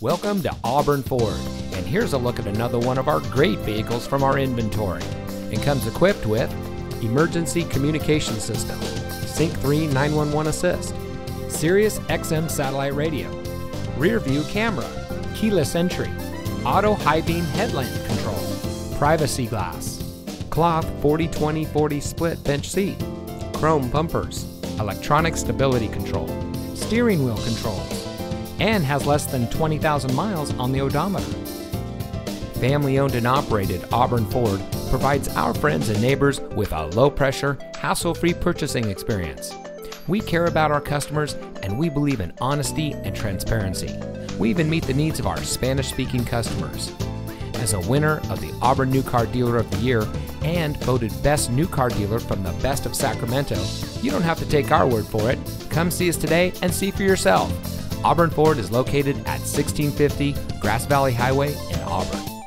Welcome to Auburn Ford, and here's a look at another one of our great vehicles from our inventory. And comes equipped with emergency communication system, Sync 3 911 assist, Sirius XM satellite radio, rear view camera, keyless entry, auto high beam headlamp control, privacy glass, cloth 40 20 40 split bench seat, chrome bumpers, electronic stability control, steering wheel controls, and has less than 20,000 miles on the odometer. Family owned and operated Auburn Ford provides our friends and neighbors with a low pressure, hassle free purchasing experience. We care about our customers and we believe in honesty and transparency. We even meet the needs of our Spanish speaking customers. As a winner of the Auburn New Car Dealer of the Year and voted Best New Car Dealer from the Best of Sacramento, you don't have to take our word for it. Come see us today and see for yourself. Auburn Ford is located at 1650 Grass Valley Highway in Auburn.